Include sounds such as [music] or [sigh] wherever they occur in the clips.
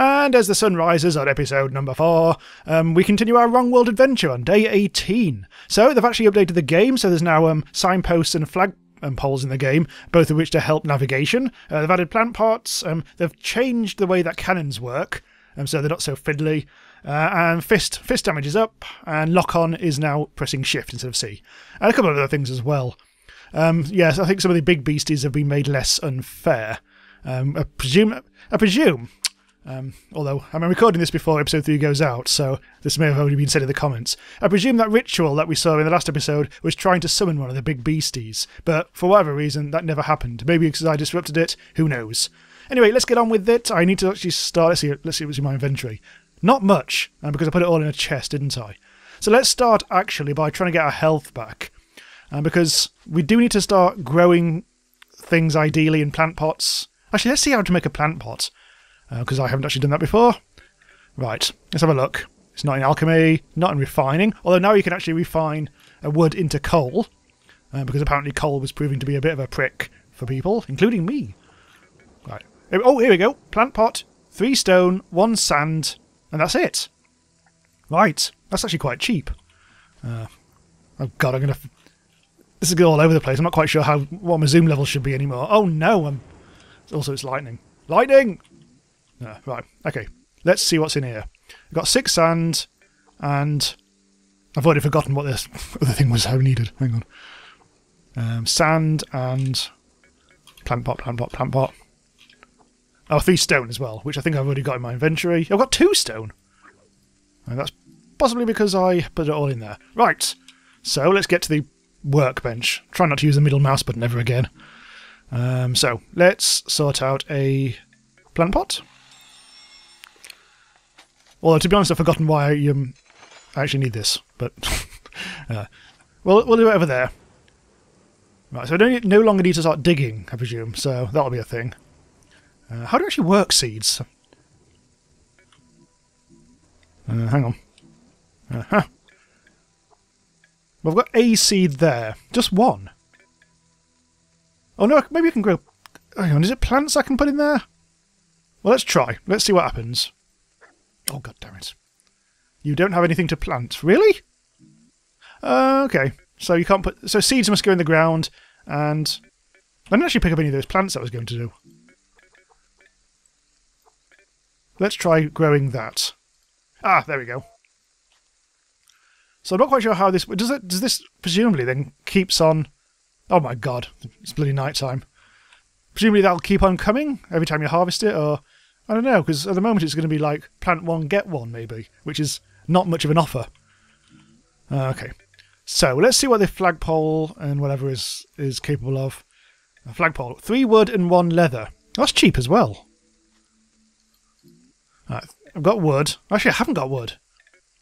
And as the sun rises on episode number 4, um, we continue our Wrongworld adventure on day 18. So they've actually updated the game, so there's now um, signposts and flag um, poles in the game, both of which to help navigation. Uh, they've added plant pots, um, they've changed the way that cannons work, um, so they're not so fiddly. Uh, and fist fist damage is up, and lock on is now pressing shift instead of C. And a couple of other things as well. Um, yes, I think some of the big beasties have been made less unfair. Um, I presume, I presume, um, although I'm recording this before episode 3 goes out, so this may have already been said in the comments. I presume that ritual that we saw in the last episode was trying to summon one of the big beasties, but for whatever reason, that never happened. Maybe because I disrupted it, who knows. Anyway, let's get on with it. I need to actually start. Let's see, let's see what's in my inventory. Not much, uh, because I put it all in a chest, didn't I? So let's start actually by trying to get our health back. Uh, because we do need to start growing things ideally in plant pots. Actually, let's see how to make a plant pot, because uh, I haven't actually done that before. Right, let's have a look. It's not in alchemy, not in refining, although now you can actually refine a wood into coal, uh, because apparently coal was proving to be a bit of a prick for people, including me. Right. Oh, here we go. Plant pot, three stone, one sand, and that's it. Right, that's actually quite cheap. Uh, oh god, I'm gonna this is all over the place. I'm not quite sure how what my zoom level should be anymore. Oh no! I'm, also, it's lightning. Lightning! Right. Okay. Let's see what's in here. We've got six sand, and I've already forgotten what this [laughs] other thing was I needed. Hang on. Um, sand and plant pot, plant pot, plant pot. Oh, three stone as well, which I think I've already got in my inventory. I've got two stone. And that's possibly because I put it all in there. Right. So let's get to the workbench. Try not to use the middle mouse button ever again. Um, so, let's sort out a plant pot. Although, to be honest, I've forgotten why I, um, I actually need this, but [laughs] uh, we'll, we'll do it over there. Right, so I don't no longer need to start digging, I presume, so that'll be a thing. Uh, how do you actually work seeds? Uh, hang on. Uh -huh. We've got a seed there. Just one. Oh no, maybe I can grow... Hang on, is it plants I can put in there? Well, let's try. Let's see what happens. Oh, god damn it. You don't have anything to plant. Really? Uh, okay. So you can't put... So seeds must go in the ground, and... I didn't actually pick up any of those plants I was going to do. Let's try growing that. Ah, there we go. So I'm not quite sure how this does. It does this presumably then keeps on? Oh my god, it's bloody night time. Presumably that'll keep on coming every time you harvest it, or I don't know, because at the moment it's going to be like plant one get one maybe, which is not much of an offer. Uh, okay, so let's see what the flagpole and whatever is is capable of. A flagpole, three wood and one leather. That's cheap as well. Right, I've got wood. Actually, I haven't got wood.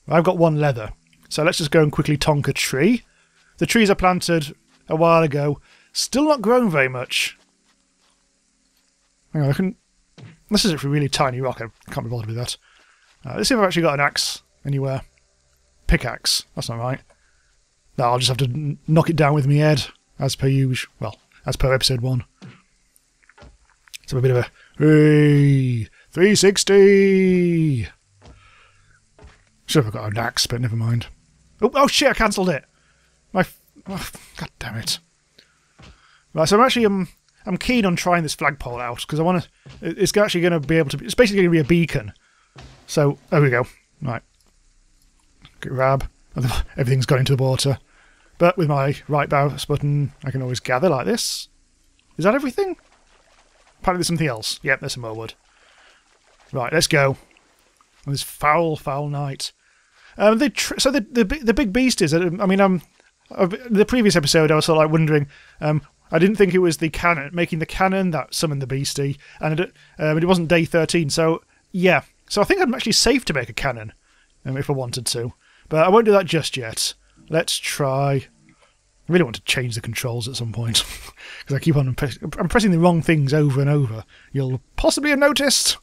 I've got one leather. So let's just go and quickly tonk a tree. The trees are planted a while ago. Still not grown very much. Hang on, I can... This is a really tiny rock. I can't be bothered with that. Uh, let's see if I've actually got an axe anywhere. Pickaxe. That's not right. No, I'll just have to knock it down with my head, as per usual. Well, as per episode 1. So a bit of a... Hey! 360! Should have got an axe, but never mind. Oh, oh shit, I cancelled it. My, oh, god damn it. Right, so I'm actually um, I'm keen on trying this flagpole out because I want to. It's actually going to be able to. It's basically going to be a beacon. So there we go. Right, grab. [laughs] Everything's gone into the water, but with my right mouse button, I can always gather like this. Is that everything? Apparently there's something else. Yep, there's some more wood. Right, let's go. On this foul, foul night. Um, they so the, the the big beasties. I mean, um, the previous episode, I was sort of like wondering. Um, I didn't think it was the cannon making the cannon that summoned the beastie, and it, um, it wasn't day thirteen. So yeah, so I think I'm actually safe to make a cannon um, if I wanted to, but I won't do that just yet. Let's try. I really want to change the controls at some point [laughs] because I keep on I'm pressing the wrong things over and over. You'll possibly have noticed.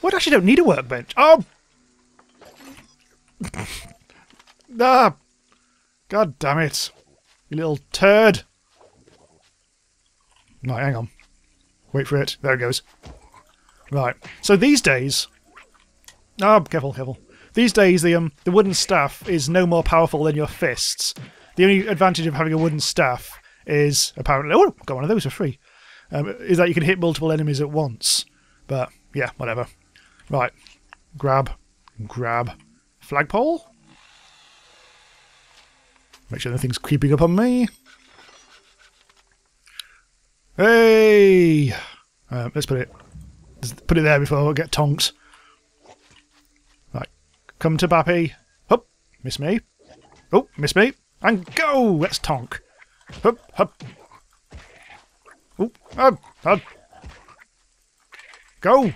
What? Actually, don't need a workbench. Oh, [laughs] ah! God damn it. You little turd. Right, hang on. Wait for it. There it goes. Right. So these days... Oh, careful, careful. These days, the um, the wooden staff is no more powerful than your fists. The only advantage of having a wooden staff is apparently... Oh, got one of those for free. Um, is that you can hit multiple enemies at once. But, yeah, whatever. Right. Grab. Grab. Flagpole? Make sure nothing's creeping up on me. Hey! Uh, let's put it let's put it there before I get tonks. Right. Come to Bappy. Hup. Miss me. Oh, miss me. And go! Let's tonk. Hup, hup. Oh, up, up. Go!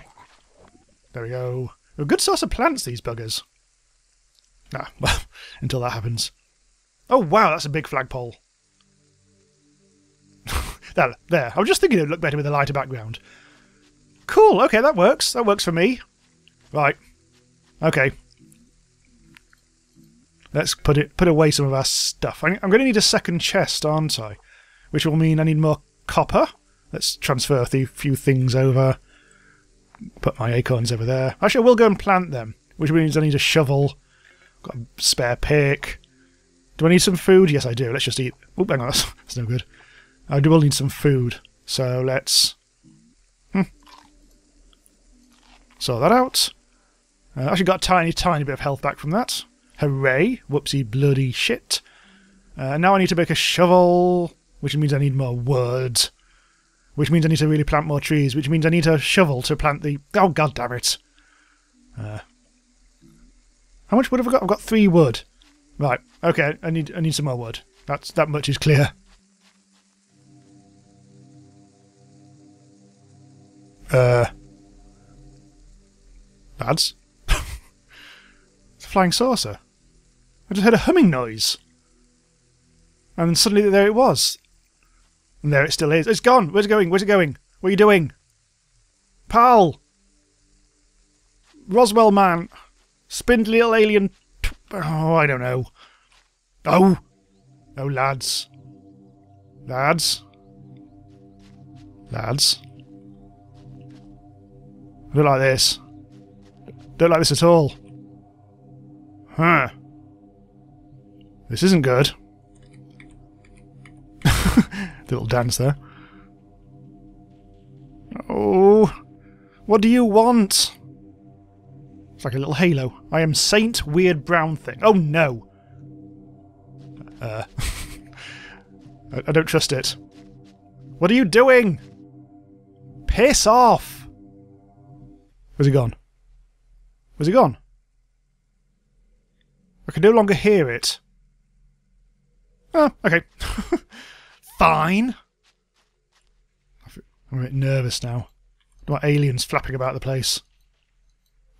There we go. A good source of plants, these buggers. Ah, [laughs] well, until that happens. Oh, wow, that's a big flagpole. [laughs] there, there. I was just thinking it would look better with a lighter background. Cool, okay, that works. That works for me. Right. Okay. Let's put it put away some of our stuff. I'm going to need a second chest, aren't I? Which will mean I need more copper. Let's transfer a few things over. Put my acorns over there. Actually, I will go and plant them, which means I need a shovel. Got a spare pick. Do I need some food? Yes, I do. Let's just eat. Oh, hang on, that's, [laughs] that's no good. I do will need some food. So let's hmm. sort that out. I uh, actually got a tiny, tiny bit of health back from that. Hooray! Whoopsie bloody shit. Uh, now I need to make a shovel, which means I need more wood. Which means I need to really plant more trees, which means I need a shovel to plant the... Oh, god damn it. Uh, how much wood have I got? I've got three wood. Right, okay, I need I need some more wood. That's That much is clear. Uh... Lads? [laughs] it's a flying saucer. I just heard a humming noise. And then suddenly there it was. And there it still is. It's gone. Where's it going? Where's it going? What are you doing? Pal! Roswell man. Spindly little alien. Oh, I don't know. Oh! Oh, lads. Lads. Lads. I don't like this. Don't like this at all. Huh. This isn't good. [laughs] little dance there. Oh, what do you want? It's like a little halo. I am Saint Weird Brown Thing. Oh no! Uh, [laughs] I, I don't trust it. What are you doing? Piss off! Where's he gone? Where's he gone? I can no longer hear it. Oh, okay. [laughs] fine. I'm a bit nervous now. Want aliens flapping about the place.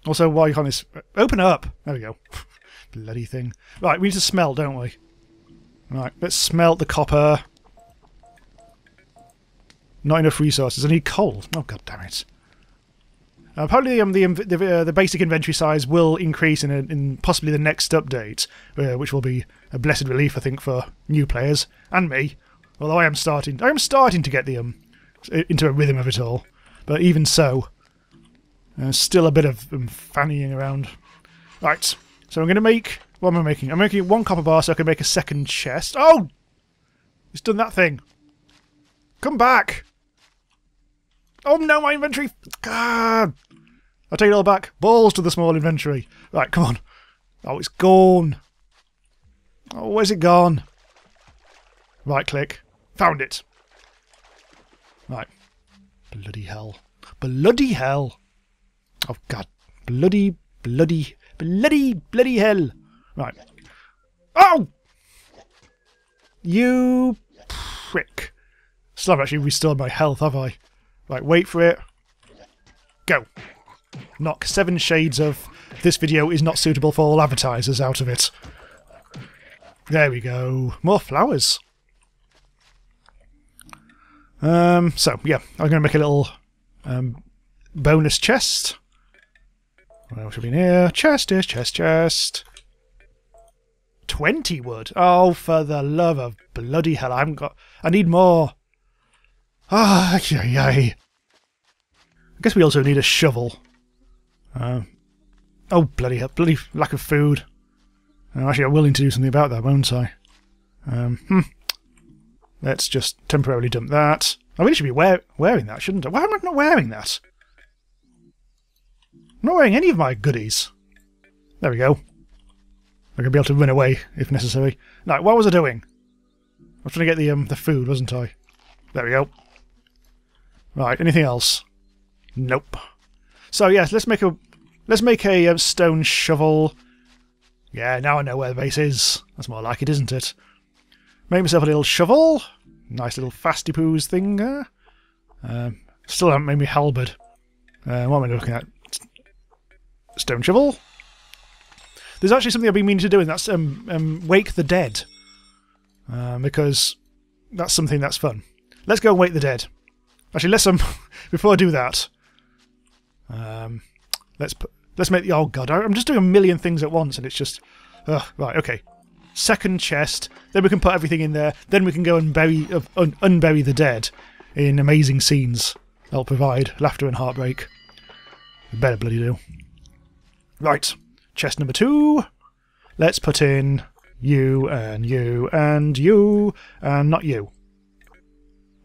Also, why can't this... Open up! There we go. [laughs] Bloody thing. Right, we need to smell, don't we? Right, let's smelt the copper. Not enough resources. I need coal. Oh, god damn it. Uh, apparently, um, the the, uh, the basic inventory size will increase in, a, in possibly the next update, uh, which will be a blessed relief, I think, for new players and me. Although I am starting, I am starting to get the um into a rhythm of it all. But even so, there's still a bit of um, fannying around. Right, so I'm going to make. What am I making? I'm making one copper bar so I can make a second chest. Oh, it's done that thing. Come back. Oh no, my inventory. God. I'll take it all back. Balls to the small inventory. Right, come on. Oh, it's gone. Oh, where's it gone? Right click. Found it. Right. Bloody hell. Bloody hell. Oh, God. Bloody, bloody, bloody, bloody hell. Right. Oh! You prick. Still have actually restored my health, have I? Right, wait for it. Go. Knock seven shades of this video is not suitable for all advertisers out of it. There we go. More flowers. Um, so, yeah, I'm going to make a little um, bonus chest. What else have been here? Chest is chest, chest. 20 wood. Oh, for the love of bloody hell, I haven't got... I need more. Ah, yay, yay. I guess we also need a shovel. Uh, oh, bloody hell, bloody lack of food. Uh, actually, I'm willing to do something about that, won't I? Um, hmm. Let's just temporarily dump that. I really should be wear wearing that, shouldn't I? Why am I not wearing that? I'm not wearing any of my goodies. There we go. I'm going to be able to run away if necessary. Now, what was I doing? I was trying to get the um the food, wasn't I? There we go. Right, anything else? Nope. So yes, let's make a let's make a um, stone shovel. Yeah, now I know where the base is. That's more like it, isn't it? Make myself a little shovel. Nice little fasty poos thing there. Um, still haven't made me halberd. Uh, what am I looking at? Stone shovel. There's actually something I've been meaning to do, and that's um, um, wake the dead. Um, because that's something that's fun. Let's go and wake the dead. Actually, let's um, [laughs] before I do that, um, let's put, let's make the oh god, I'm just doing a million things at once, and it's just, uh, right, okay. Second chest, then we can put everything in there. Then we can go and bury, uh, un unbury the dead in amazing scenes. They'll provide laughter and heartbreak. We better bloody do. Right, chest number two. Let's put in you and you and you and not you.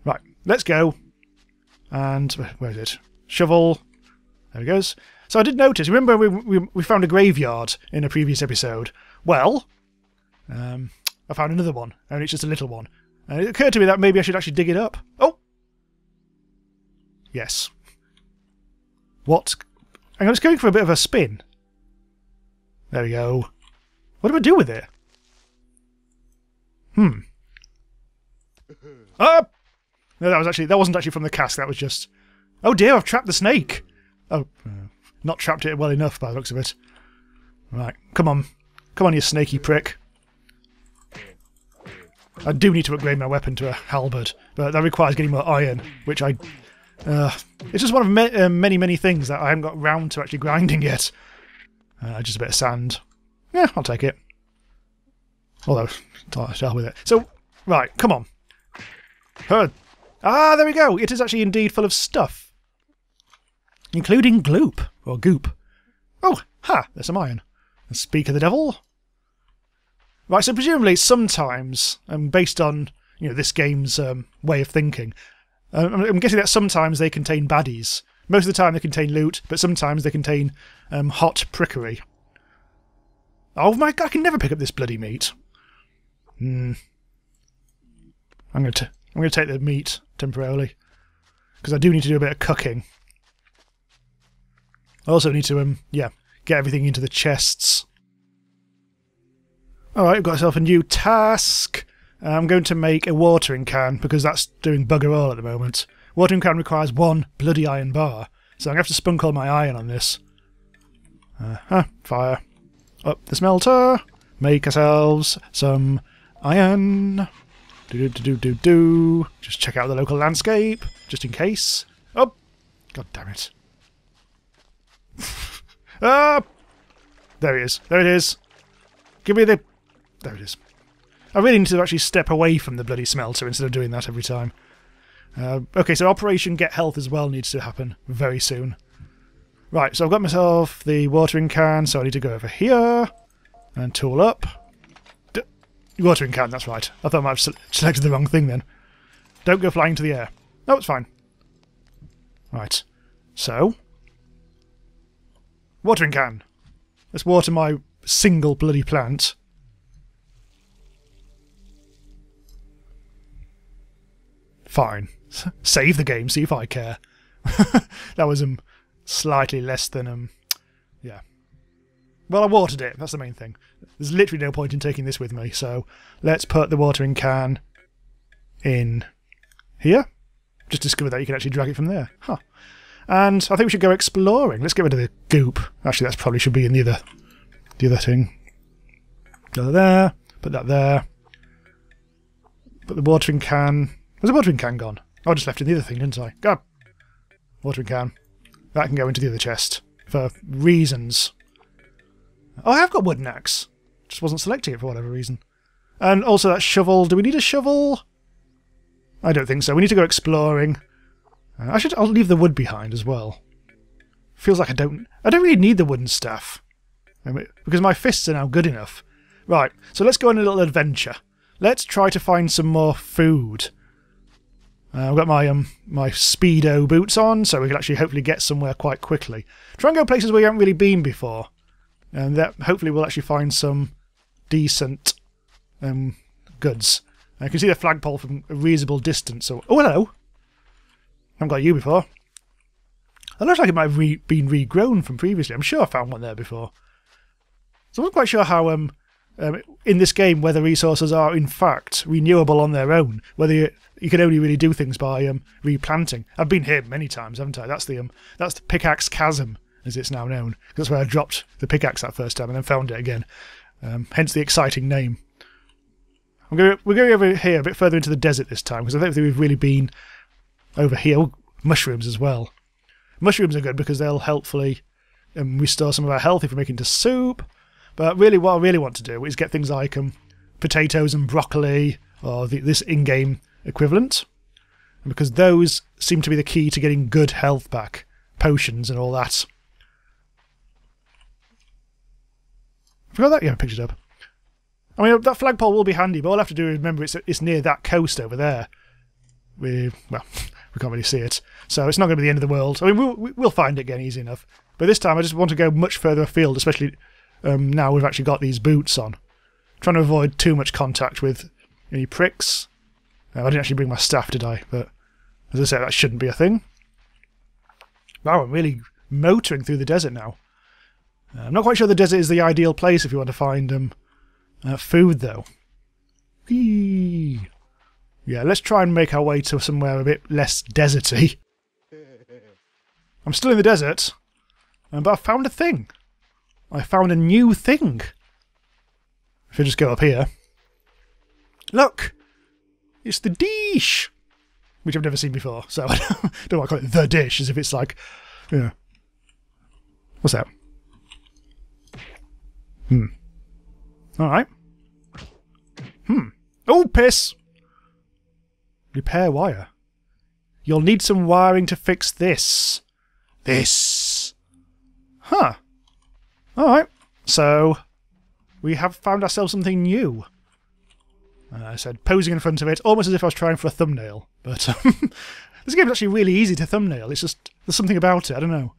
Right, let's go. And where is it? Shovel. There it goes. So I did notice. Remember, we we, we found a graveyard in a previous episode. Well, um, I found another one, and it's just a little one. And it occurred to me that maybe I should actually dig it up. Oh, yes. What? I'm just going for a bit of a spin. There we go. What do I do with it? Hmm. Ah! No, that was actually that wasn't actually from the cask. That was just. Oh dear! I've trapped the snake. Oh, uh, not trapped it well enough by the looks of it. Right, come on, come on, you snaky prick. I do need to upgrade my weapon to a halberd, but that requires getting more iron, which I. Uh, it's just one of ma uh, many, many things that I haven't got round to actually grinding yet. Uh, just a bit of sand. Yeah, I'll take it. Although, I'll with it. So, right, come on. Her. Ah, there we go. It is actually indeed full of stuff. Including gloop, or goop. Oh, ha, there's some iron. And speak of the devil. Right, so presumably sometimes, um, based on you know this game's um, way of thinking, uh, I'm guessing that sometimes they contain baddies. Most of the time they contain loot, but sometimes they contain um, hot prickery. Oh my god, I can never pick up this bloody meat. Hmm. I'm going to I'm going to take the meat temporarily because I do need to do a bit of cooking. I also need to um yeah get everything into the chests. All right, I've got myself a new task. I'm going to make a watering can because that's doing bugger all at the moment. Watering can requires one bloody iron bar, so I'm going to have to spunk all my iron on this. Uh huh, fire. Up the smelter. Make ourselves some iron. Do do do do do. Just check out the local landscape, just in case. Oh, god damn it! [laughs] ah, there it is. There it is. Give me the. There it is. I really need to actually step away from the bloody smelter instead of doing that every time. Uh, okay, so Operation Get Health as well needs to happen very soon. Right, so I've got myself the watering can, so I need to go over here and tool up. D watering can, that's right. I thought I might have selected the wrong thing then. Don't go flying to the air. No, it's fine. Right, so... Watering can. Let's water my single bloody plant. Fine. [laughs] Save the game, see if I care. [laughs] that was um, slightly less than... um, Yeah. Well, I watered it. That's the main thing. There's literally no point in taking this with me, so let's put the watering can in here. Just discovered that you can actually drag it from there. Huh. And I think we should go exploring. Let's get rid of the goop. Actually, that probably should be in the other, the other thing. Go there. Put that there. Put the watering can was the watering can gone? Oh, I just left in the other thing, didn't I? Go! Watering can. That can go into the other chest. For reasons. Oh, I have got wooden axe. Just wasn't selecting it for whatever reason. And also that shovel. Do we need a shovel? I don't think so. We need to go exploring. Uh, I should. I'll leave the wood behind as well. feels like I don't I don't really need the wooden staff. Because my fists are now good enough. Right, so let's go on a little adventure. Let's try to find some more food. Uh, I've got my um my speedo boots on, so we can actually hopefully get somewhere quite quickly. Try and go places where you haven't really been before, and that hopefully we'll actually find some decent um goods. I can see the flagpole from a reasonable distance. So, oh hello. I haven't got you before. It looks like it might have re been regrown from previously. I'm sure I found one there before. So I'm not quite sure how um, um, in this game whether resources are in fact renewable on their own. Whether you, you can only really do things by um, replanting. I've been here many times, haven't I? That's the um, that's the pickaxe chasm as it's now known. That's where I dropped the pickaxe that first time and then found it again. Um, hence the exciting name. I'm going we're going over here a bit further into the desert this time because I don't think we've really been over here. Oh, mushrooms as well. Mushrooms are good because they'll helpfully um, restore some of our health if we're making into soup. But really, what I really want to do is get things like um, potatoes and broccoli, or the, this in-game equivalent, because those seem to be the key to getting good health back, potions and all that. I Forgot that. Yeah, I picked it up. I mean, that flagpole will be handy, but all I have to do is remember it's it's near that coast over there. We well, [laughs] we can't really see it. So it's not going to be the end of the world. I mean, we'll, we'll find it again easy enough. But this time I just want to go much further afield, especially um, now we've actually got these boots on. trying to avoid too much contact with any pricks. Uh, I didn't actually bring my staff, did I? But as I said, that shouldn't be a thing. Wow, I'm really motoring through the desert now. Uh, I'm not quite sure the desert is the ideal place if you want to find um, uh, food, though. Yeah, let's try and make our way to somewhere a bit less deserty. [laughs] I'm still in the desert, um, but I found a thing. I found a new thing. If I just go up here. Look! It's the dish! Which I've never seen before, so [laughs] I don't want to call it the dish, as if it's like, yeah. What's that? Hmm. Alright. Hmm. Oh, piss! Repair wire. You'll need some wiring to fix this. This. Huh. Alright. So, we have found ourselves something new. Uh, I said, posing in front of it, almost as if I was trying for a thumbnail. But um, [laughs] this game's actually really easy to thumbnail. It's just, there's something about it, I don't know.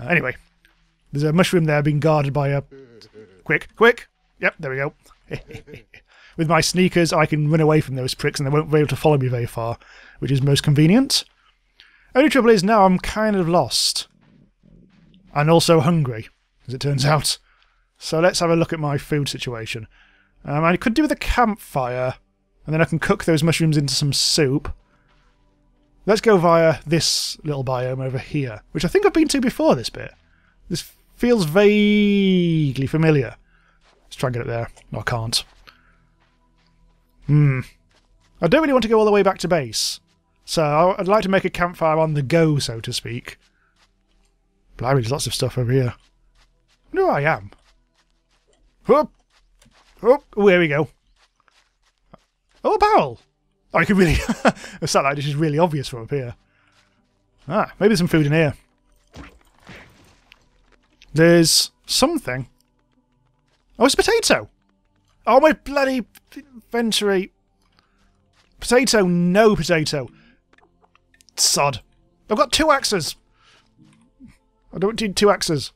Uh, anyway, there's a mushroom there being guarded by a... Quick, quick! Yep, there we go. [laughs] With my sneakers, I can run away from those pricks and they won't be able to follow me very far, which is most convenient. Only trouble is now I'm kind of lost. And also hungry, as it turns [laughs] out. So let's have a look at my food situation. Um, I could do with a campfire, and then I can cook those mushrooms into some soup. Let's go via this little biome over here, which I think I've been to before this bit. This feels vaguely familiar. Let's try and get it there. No, I can't. Hmm. I don't really want to go all the way back to base. So I'd like to make a campfire on the go, so to speak. Blimey, there's lots of stuff over here. No, I am. Oh, oh, there we go. Oh, a barrel. Oh, you can really... [laughs] a satellite dish is really obvious from up here. Ah, maybe some food in here. There's something. Oh, it's a potato. Oh, my bloody inventory. Potato, no potato. Sod. I've got two axes. I don't need two axes.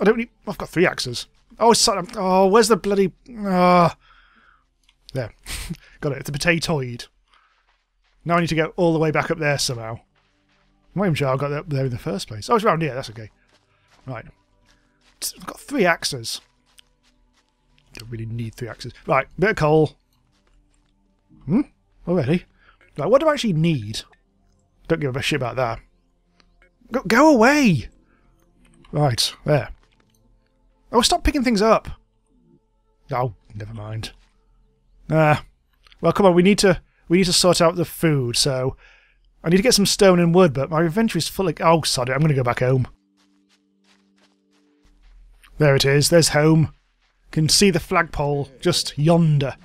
I don't need... I've got three axes. Oh, son. Oh, where's the bloody... Ah. There. [laughs] got it. It's a potatoid. Now I need to go all the way back up there somehow. I'm not even sure I got there in the first place. Oh, it's around here. That's okay. Right. I've got three axes. Don't really need three axes. Right, bit of coal. Hmm? Already? Right, what do I actually need? Don't give a shit about that. Go, go away! Right, there. Oh, stop picking things up! Oh, never mind. Ah. Well, come on, we need to we need to sort out the food, so... I need to get some stone and wood, but my inventory's full of... Oh, sorry, I'm going to go back home. There it is, there's home can see the flagpole just yonder.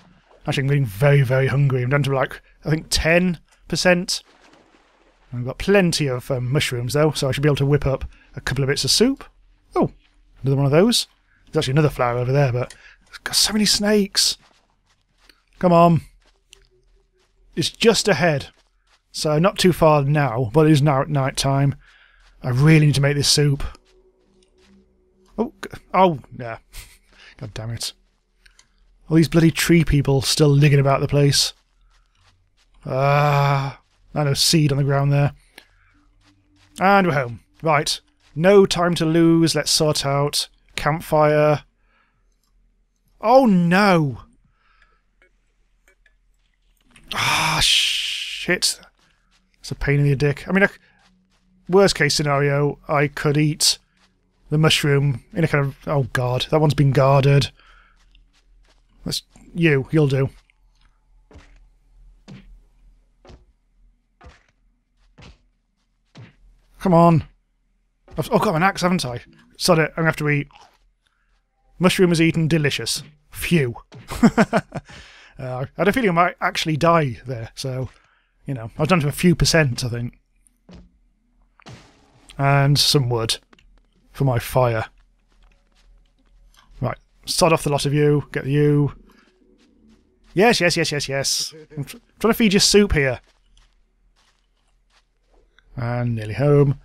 Actually, I'm getting very, very hungry. I'm down to like, I think 10%. I've got plenty of um, mushrooms though, so I should be able to whip up a couple of bits of soup. Oh, another one of those. There's actually another flower over there, but it's got so many snakes. Come on. It's just ahead. So not too far now, but it is now at night time. I really need to make this soup. Oh, oh, yeah. [laughs] God damn it. All these bloody tree people still ligging about the place. Ah, and a seed on the ground there. And we're home. Right. No time to lose. Let's sort out campfire. Oh no! Ah, shit. It's a pain in the dick. I mean, worst case scenario, I could eat the mushroom in a kind of... Oh god, that one's been guarded. That's you. You'll do. Come on. I've, oh, got an axe, haven't I? Sod it, I'm going to have to eat. Mushroom is eaten, delicious. Phew. [laughs] uh, I had a feeling I might actually die there, so, you know, I was down to a few percent, I think. And some wood for my fire. Right, start off the lot of you, get you. Yes, yes, yes, yes, yes. I'm tr trying to feed you soup here. And nearly home.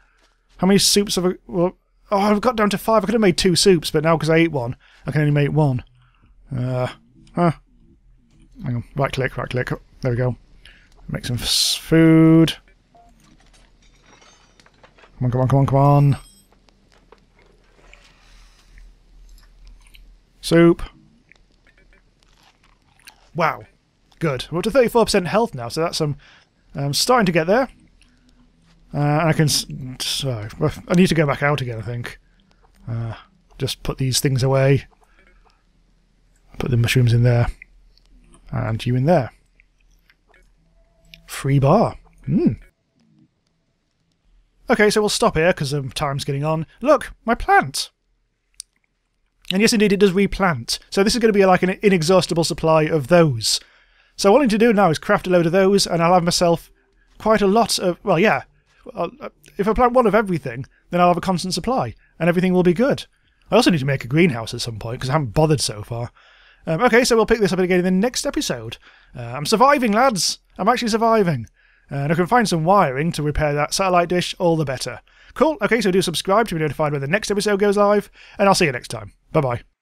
How many soups have I... Well, oh, I've got down to five. I could have made two soups, but now because I ate one, I can only make one. Uh, huh. Hang on. Right click, right click. There we go. Make some food. Come on, come on, come on, come on. Soup. Wow. Good. We're up to 34% health now, so that's some um, starting to get there. Uh, I can... So, I need to go back out again, I think. Uh, just put these things away. Put the mushrooms in there. And you in there. Free bar. Hmm. Okay, so we'll stop here because um, time's getting on. Look, my plant! And yes, indeed, it does replant. So this is going to be like an inexhaustible supply of those. So all I need to do now is craft a load of those, and I'll have myself quite a lot of... Well, yeah. Uh, if I plant one of everything, then I'll have a constant supply, and everything will be good. I also need to make a greenhouse at some point, because I haven't bothered so far. Um, okay, so we'll pick this up again in the next episode. Uh, I'm surviving, lads! I'm actually surviving. Uh, and I can find some wiring to repair that satellite dish, all the better. Cool, okay, so do subscribe to be notified when the next episode goes live, and I'll see you next time. Bye bye.